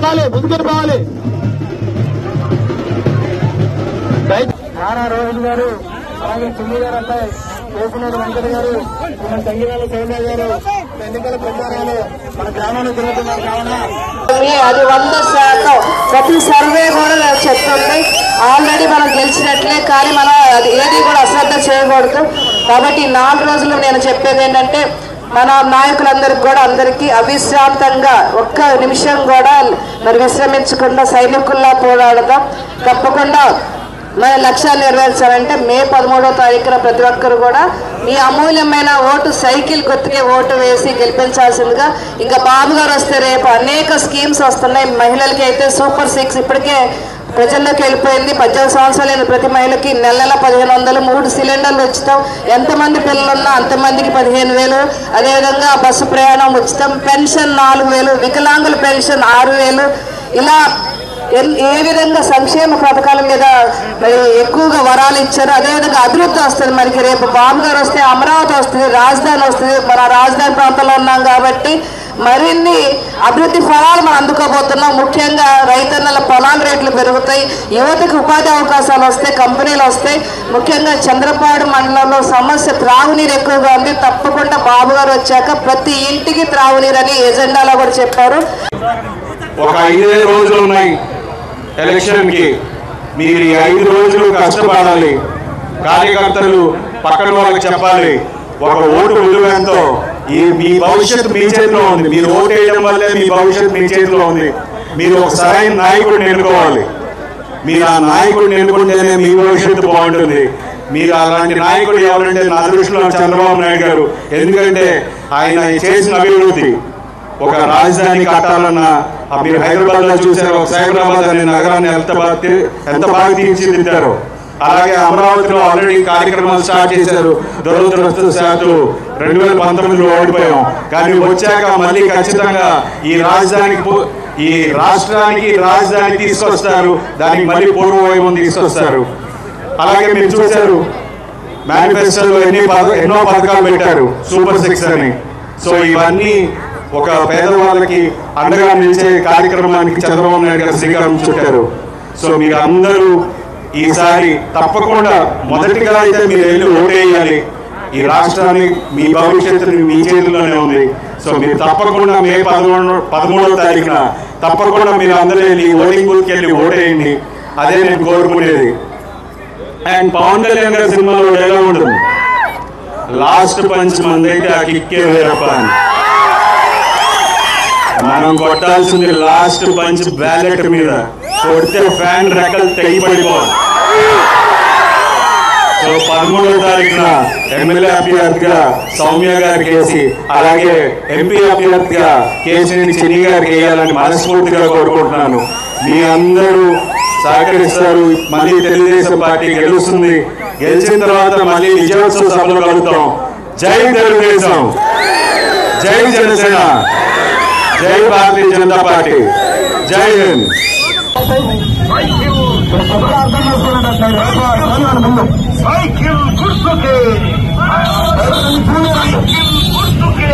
రావాలి నారా రోహిత్ గారు అలాగే చుమ్మి గారు అబ్బాయి కేసినేని వెంకట గారు మన సంగీతాల సౌమ్య గారు ఎన్నికల ప్రచారాలు మన గ్రామంలో తిరుగుతున్నారు కావున అది వంద శాతం. ప్రతి సర్వే కూడా చెప్తుంది. ఆల్రెడీ మనం గెలిచినట్లే కానీ మనం అది ఏది కూడా అశ్రద్ధ చేయకూడదు. కాబట్టి ఈ నాలుగు రోజులు నేను చెప్పేది ఏంటంటే మన నాయకులందరికి కూడా అందరికీ అవిశ్రాంతంగా ఒక్క నిమిషం కూడా మరి విశ్రమించకుండా సైనికుల్లా పోరాడదాం. తప్పకుండా మన లక్ష్యాలు నెరవేర్చాలంటే మే పదమూడవ తారీఖున ప్రతి ఒక్కరు కూడా మీ అమూల్యమైన ఓటు సైకిల్ గుర్తుకే ఓటు వేసి గెలిపించాల్సిందిగా. ఇంకా బాబు గారు వస్తే రేపు అనేక స్కీమ్స్ వస్తున్నాయి. మహిళలకి అయితే సూపర్ సిక్స్ ఇప్పటికే ప్రజల్లోకి వెళ్ళిపోయింది. పద్దెనిమిది సంవత్సరాలైన ప్రతి మహిళకి నెల నెల పదిహేను వందలు మూడు సిలిండర్లు ఉచితం. ఎంతమంది పిల్లలున్నా అంతమందికి పదిహేను వేలు. అదేవిధంగా బస్సు ప్రయాణం ఉచితం. పెన్షన్ నాలుగు వేలు. వికలాంగుల పెన్షన్ ఆరు వేలు. ఇలా ఎన్- ఏ విధంగా సంక్షేమ పథకాల మీద ఎక్కువగా వరాలు ఇచ్చారు అదేవిధంగా అభివృద్ధి వస్తుంది మనకి. రేపు బాంబు గారు వస్తే అమరావతి వస్తుంది రాజధాని వస్తుంది. మన రాజధాని ప్రాంతంలో ఉన్నాం కాబట్టి మరిన్ని అభివృద్ధి ఫలాలు మనం అందుకోబోతున్నాం. ముఖ్యంగా రైతన్నల పొలాల రేట్లు పెరుగుతాయి. యువతకు ఉపాధి అవకాశాలు వస్తాయి కంపెనీలు వస్తాయి. ముఖ్యంగా చంద్రపాడు మండలంలో సమస్య త్రాగునీరు ఎక్కువగా ఉంది. తప్పకుండా బాబు గారు వచ్చాక ప్రతి ఇంటికి త్రాగునీరు అని ఎజెండాలో కూడా చెప్పారు. ఒక ఐదే రోజులు ఉన్నాయి ఎలక్షన్ మీరు ఈ ఐదు రోజులు కష్టపడాలి. కార్యకర్తలు పక్కన వాళ్ళకి చెప్పాలి. ఒక ఓటు విలువ ఎంతో. ఈ మీ భవిష్యత్తు మీ చేతిలో ఉంది. మీరు ఓటేయడం వల్లే మీ భవిష్యత్తు మీ చేతిలో ఉంది. మీరు ఒక సరైన నాయకుడిని ఎన్నుకోవాలి. మీరు ఆ నాయకుడిని ఎన్నుకుంటేనే మీ భవిష్యత్తు బాగుంటుంది. మీరు అలాంటి నాయకుడు ఎవరంటే నా దృష్టిలో చంద్రబాబు నాయుడు గారు. ఎందుకంటే ఆయన చేసిన అభివృద్ధి. ఒక రాజధాని కట్టాలన్నా మీరు హైదరాబాద్లో చూసారు ఒక సైబరాబాద్ అనే నగరాన్ని ఎంత బాగా ఎంత బాగా తీర్చిదిద్దారు. అలాగే అమరావతిలో ఆల్రెడీ కార్యక్రమాలు స్టార్ట్ చేశారు. దురదృష్టవశాత్తు రెండు వేల పంతొమ్మిదిలో ఓడిపోయాం. కానీ వచ్చాక మళ్ళీ ఖచ్చితంగా ఈ రాజధానికి ఈ రాష్ట్రానికి రాజధాని తీసుకొస్తారు. దానికి మళ్ళీ పూర్వ తీసుకొస్తారు. అలాగే మీరు చూశారు మేనిఫెస్టోలో ఎన్ని ఎన్నో పథకాలు పెట్టారు. సూపర్ సిక్స్ అని. సో ఇవన్నీ ఒక పేదవాళ్ళకి అండగా నిలిచే కార్యక్రమానికి చంద్రబాబు నాయుడు గారు శ్రీకారం చుట్టారు. సో మీరు అందరూ ఈసారి తప్పకుండా మొదటిగా అయితే మీరు వెళ్ళి ఓటేయాలి. ఈ రాష్ట్రాన్ని మీ భవిష్యత్తుని మీ చేతుల్లోనే ఉంది. సో మీరు తప్పకుండా మే పదమూడు పదమూడవ తారీఖున తప్పకుండా మీరు అందరూ వెళ్ళి ఓటింగ్ బూత్కి వెళ్ళి ఓటేయండి. అదే నేను కోరుకునేది. అండ్ పవన్ కళ్యాణ్ గారి సినిమాలో ఎలా ఉంటుంది. లాస్ట్ పంచ్ మంది అయితే ఆ కిక్కే వేరప్ప అని మనం కొట్టాల్సింది లాస్ట్ పంచ్ బ్యాలెట్ మీద. కొడితే ఫ్యాన్ రెక్కలు తెగిపడిపోవాలి సో పదమూడవ తారీఖున ఎమ్మెల్యే అభ్యర్థిగా సౌమ్య గారికి వేసి అలాగే ఎంపీ అభ్యర్థిగా కేసీని చిన్ని గారికి వేయాలని మనస్ఫూర్తిగా కోరుకుంటున్నాను. మీ అందరూ సహకరిస్తారు. మళ్ళీ తెలుగుదేశం పార్టీ గెలుస్తుంది. గెలిచిన తర్వాత మళ్ళీ విజయోత్సవ సభలో కలుగుతాం జై తెలుగుదేశం. జై జనసేన. జై భారతీయ జనతా పార్టీ జై హింద్ సైకిల్ గుర్తుకే సైకిల్ గుర్తుకే